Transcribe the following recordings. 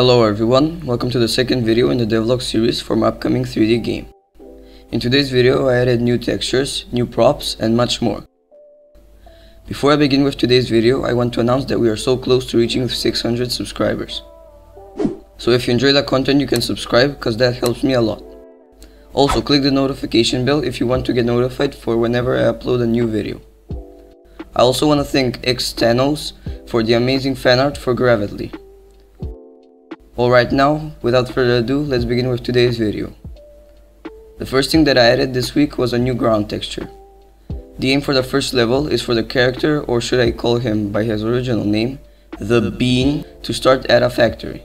Hello everyone, welcome to the second video in the devlog series for my upcoming 3D game. In today's video I added new textures, new props and much more. Before I begin with today's video, I want to announce that we are so close to reaching 600 subscribers. So if you enjoy that content you can subscribe because that helps me a lot. Also click the notification bell if you want to get notified for whenever I upload a new video. I also want to thank Xtanos for the amazing fan art for Gravitly. Alright now, without further ado, let's begin with today's video. The first thing that I added this week was a new ground texture. The aim for the first level is for the character, or should I call him by his original name, the Bean, to start at a factory.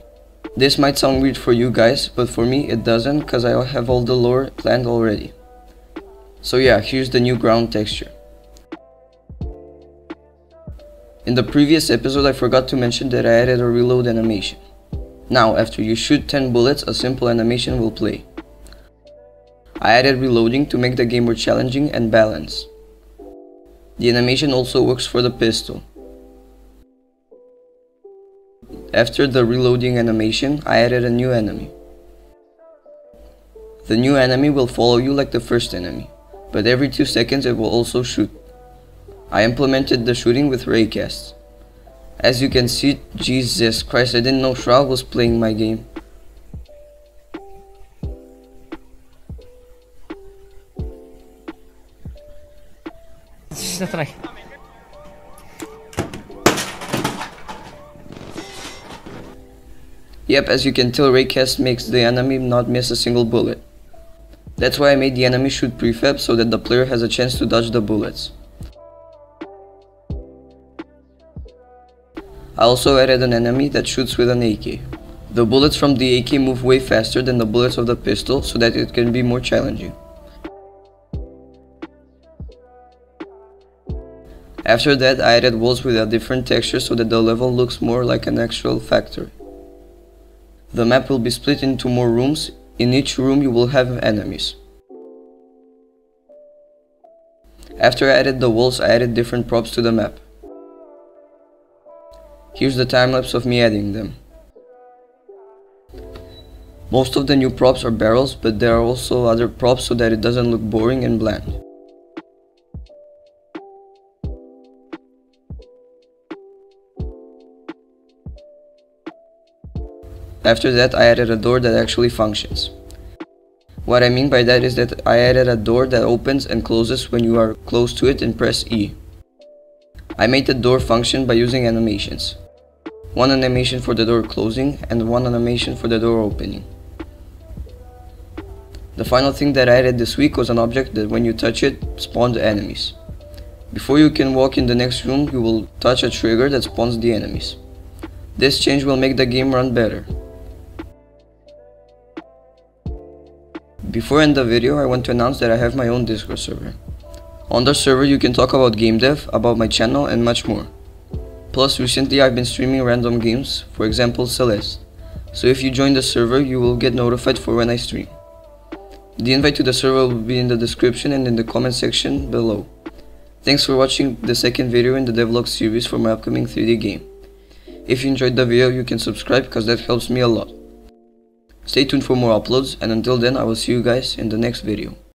This might sound weird for you guys, but for me it doesn't cause I have all the lore planned already. So yeah, here's the new ground texture. In the previous episode I forgot to mention that I added a reload animation. Now, after you shoot 10 bullets, a simple animation will play. I added reloading to make the game more challenging and balanced. The animation also works for the pistol. After the reloading animation, I added a new enemy. The new enemy will follow you like the first enemy, but every 2 seconds it will also shoot. I implemented the shooting with raycasts. As you can see, Jesus Christ, I didn't know Shroud was playing my game. try. Yep, as you can tell, Raycast makes the enemy not miss a single bullet. That's why I made the enemy shoot prefab so that the player has a chance to dodge the bullets. I also added an enemy that shoots with an AK. The bullets from the AK move way faster than the bullets of the pistol so that it can be more challenging. After that I added walls with a different texture so that the level looks more like an actual factory. The map will be split into more rooms, in each room you will have enemies. After I added the walls I added different props to the map. Here's the time-lapse of me adding them. Most of the new props are barrels, but there are also other props so that it doesn't look boring and bland. After that I added a door that actually functions. What I mean by that is that I added a door that opens and closes when you are close to it and press E. I made the door function by using animations one animation for the door closing and one animation for the door opening. The final thing that I added this week was an object that when you touch it, spawns enemies. Before you can walk in the next room, you will touch a trigger that spawns the enemies. This change will make the game run better. Before I end the video, I want to announce that I have my own Discord server. On the server you can talk about game dev, about my channel and much more. Plus recently I've been streaming random games, for example Celeste. So if you join the server, you will get notified for when I stream. The invite to the server will be in the description and in the comment section below. Thanks for watching the second video in the devlog series for my upcoming 3D game. If you enjoyed the video, you can subscribe because that helps me a lot. Stay tuned for more uploads and until then I will see you guys in the next video.